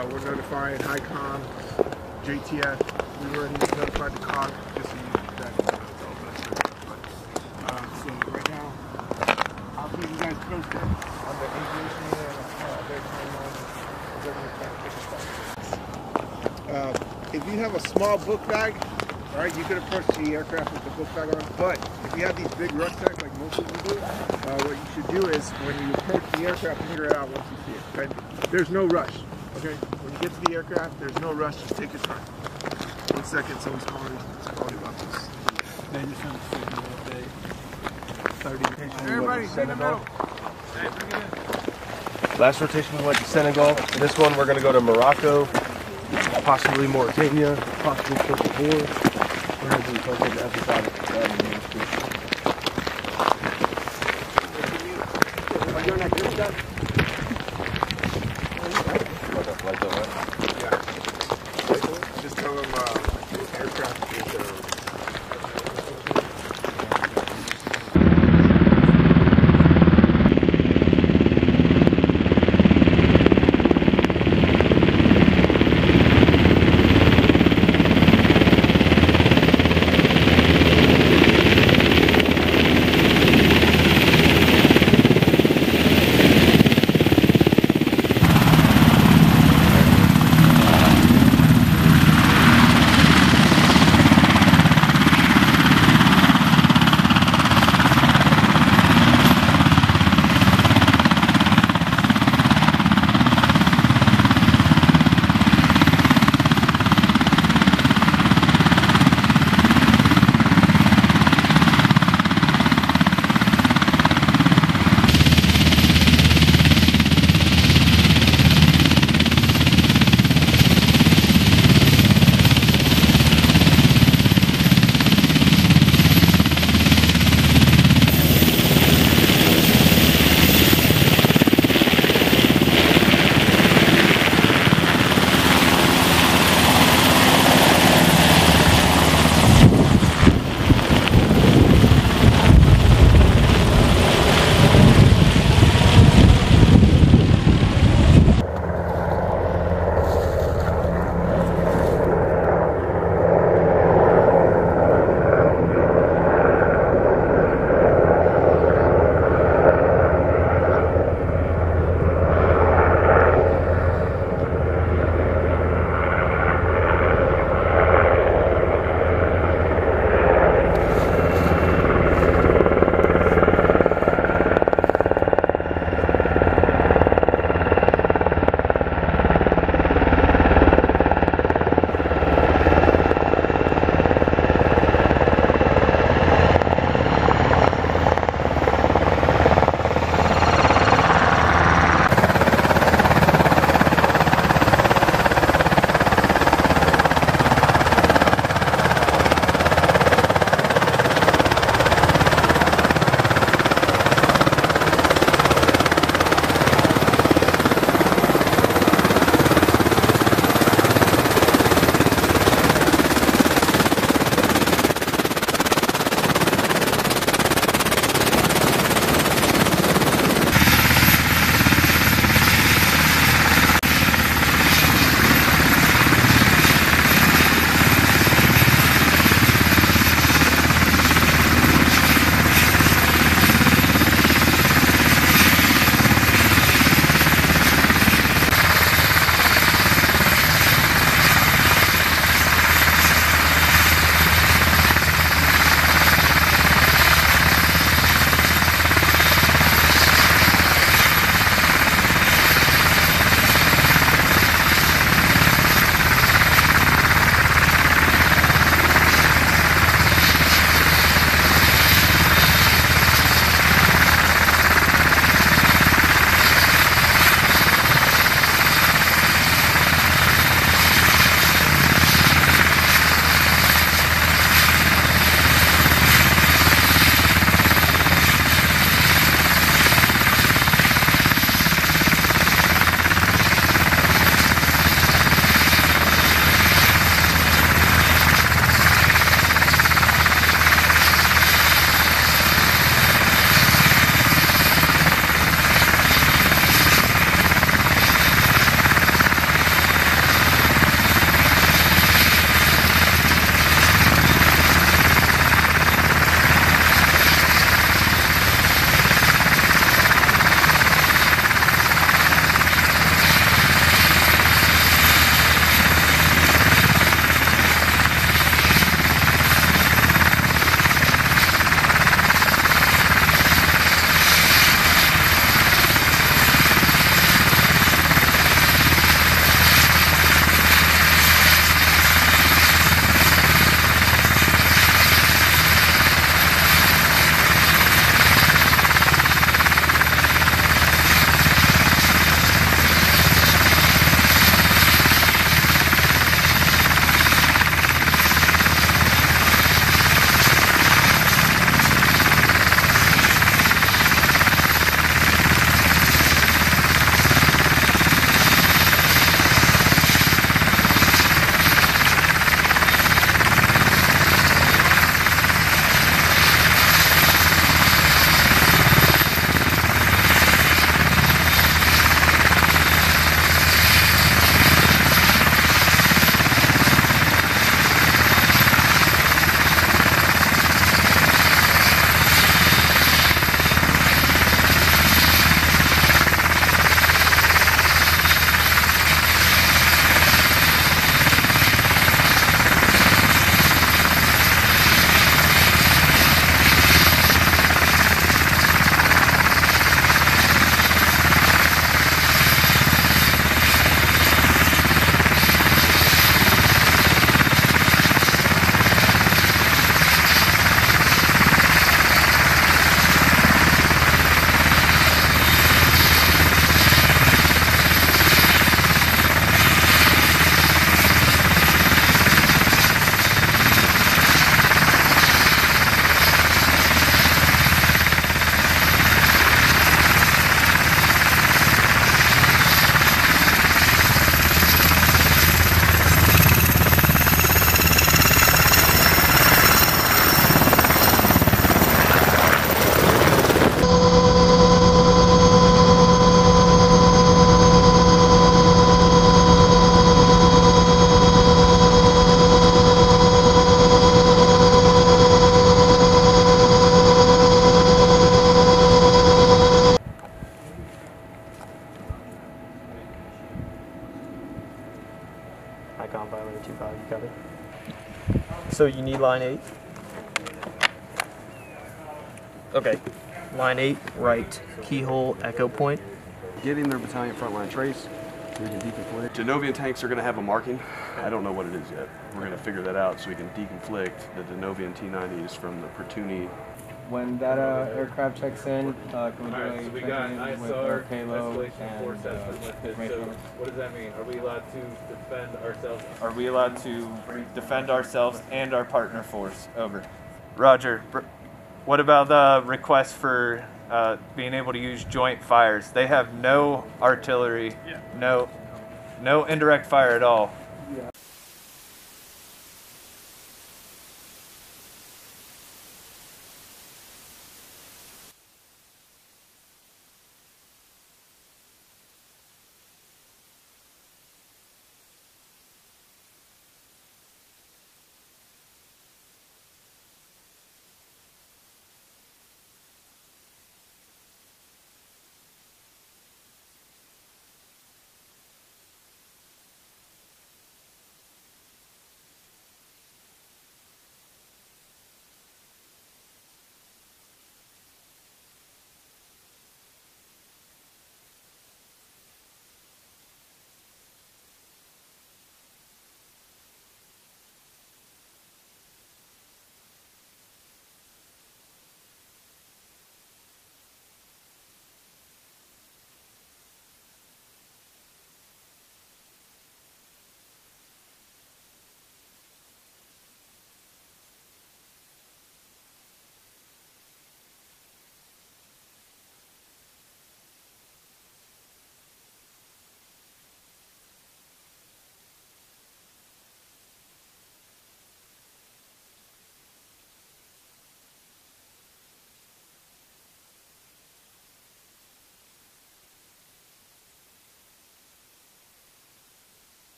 Uh, we're notifying HICOM, JTF. We already notified the COG, just so you. It's all. But, uh, so right now, I'll keep you guys posted on the aviation and uh. Uh, if you have a small book bag, all right, you could approach the aircraft with the book bag on. But if you have these big rucksacks, like most people do, uh, what you should do is when you approach the aircraft, figure it out once you see it. Okay? There's no rush. Okay? When you get to the aircraft, there's no rush. Just take your time. One second, someone's calling. Someone's calling about this. They just sent a signal update. 30 Everybody, send them out. Last rotation we went to Senegal. This one we're gonna go to Morocco, possibly Mauritania, possibly Cote d'Ivoire. We're gonna do something episodic. Just line eight. Okay. Line eight, right keyhole echo point. Getting their battalion frontline trace so we can deconflict. Donovian tanks are going to have a marking. I don't know what it is yet. We're going to figure that out so we can deconflict the Donovian T90s from the Pertuni. When that uh, aircraft checks in, uh, can we do Alright, a so we check got in with ISR, our payload escalation force and uh, estimate. information So what does that mean? Are we allowed to defend ourselves? Are we allowed to defend ourselves and our partner force? Over. Roger. What about the request for uh, being able to use joint fires? They have no artillery, no, no indirect fire at all.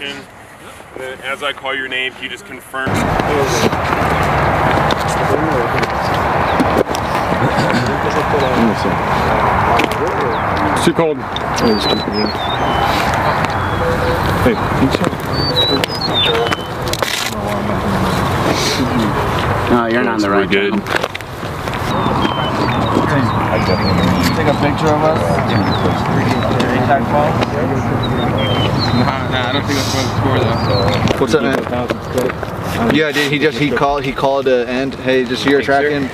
Information. And then as I call your name, you just confirm. It's too cold. Hey, No, you're not on the right good. Take a picture of us. ATAC. Nah, I don't think that's what the score though. What's up, man? Yeah, dude. He just he called he called to end. Hey, just you're tracking.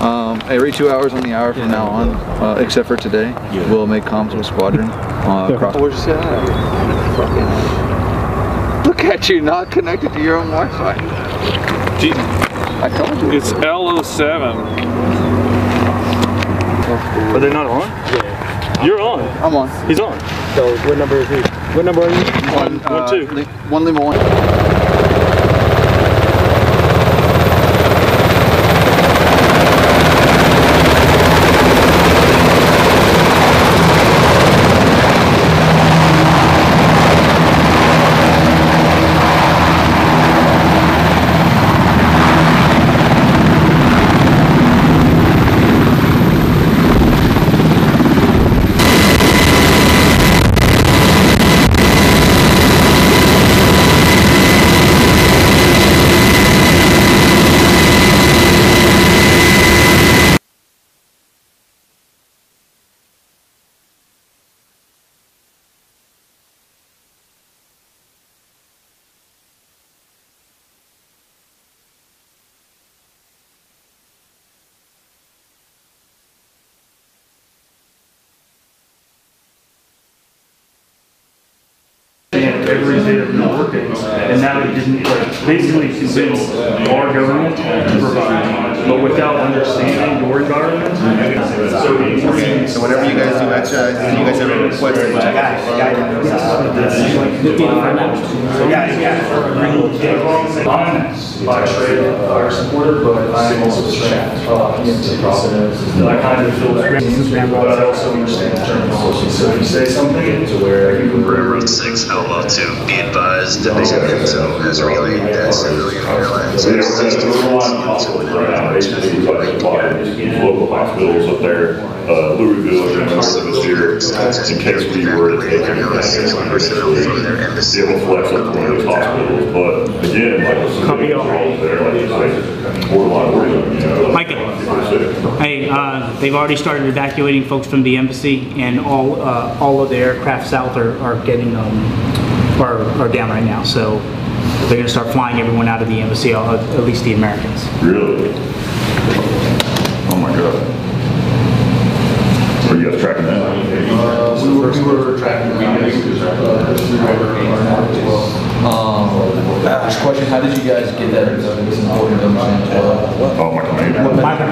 Um, every two hours on the hour from now on, uh, except for today, we'll make comms with squadron uh, across. Where's that? Look at you, not connected to your own Wi-Fi. I told you. It's L07. Are they not on? Yeah. You're on. I'm on. He's on. So what number is he? What number are you? One, One, uh, two. Li- one Lima one. Every bit of your workings, and that would didn't like basically convince our government to provide, but without understanding your environment. So, So whenever you guys do exercise, and you guys have a request, that you I'm by trade a supporter, but I'm also trapped uh, into process. I kind of feel that, but I also understand terminology. So if you say something to where you can Railroad 6 Outlaw 2, be advised, Division Intel has relayed that civilian airlines have ceased Basically, like, local hospitals up there, uh, Louisville, and most of us here, in case we were to take any personnel from their embassy. It will flex up one of those hospitals, but again, like, the civilian roles there, like, it's like, borderline, working, you know. Micah. Hey, uh, they've already started evacuating folks from the embassy, and all uh, all of the aircraft south are, are getting um, are, are down right now. So they're going to start flying everyone out of the embassy, uh, at least the Americans. Really?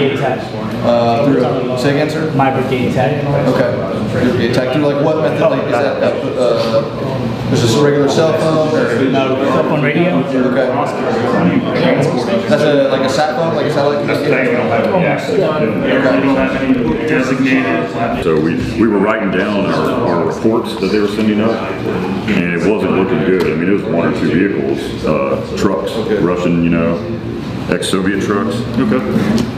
Brigade attack. Uh, through, say again, sir? My brigade attack. Okay. Your brigade attack through like what method? Like, is that, uh, uh, is this a regular cell phone or? No, cell phone radio. Okay. That's a, like a sat phone, like a satellite? designated. So we, we were writing down our, our reports that they were sending up, and it wasn't looking good. I mean, it was one or two vehicles, uh, trucks, Russian, you know, ex-Soviet trucks. Okay.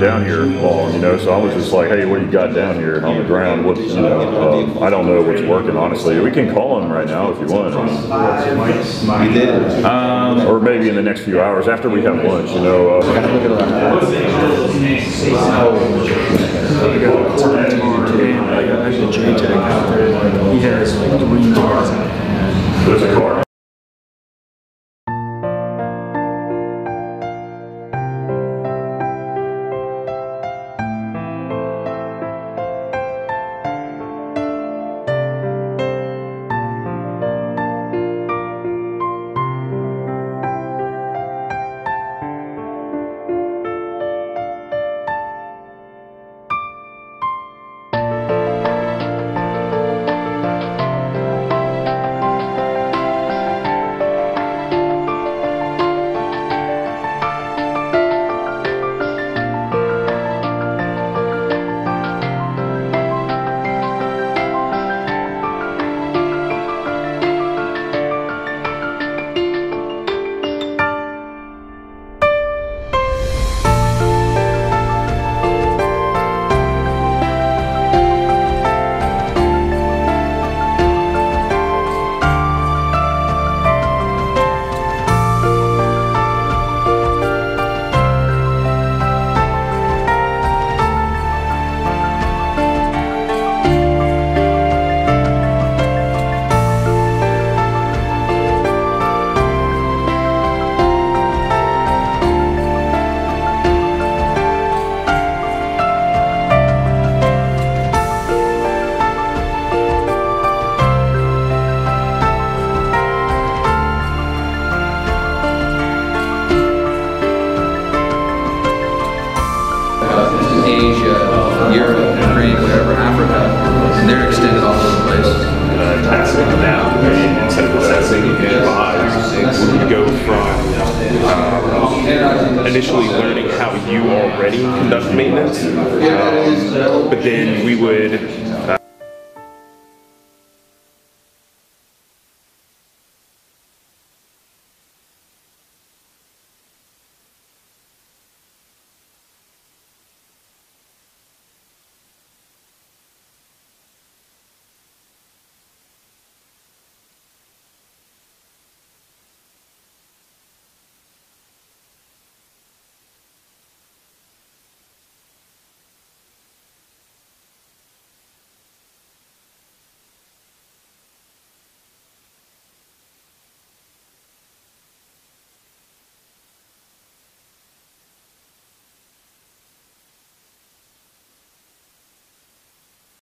down here long, you know, so I was just like, hey, what do you got down here on the ground? What, you know, um, I don't know what's working, honestly. We can call him right now if you want. We did. Um, or maybe in the next few hours after we have lunch, you know. Uh, There's a car.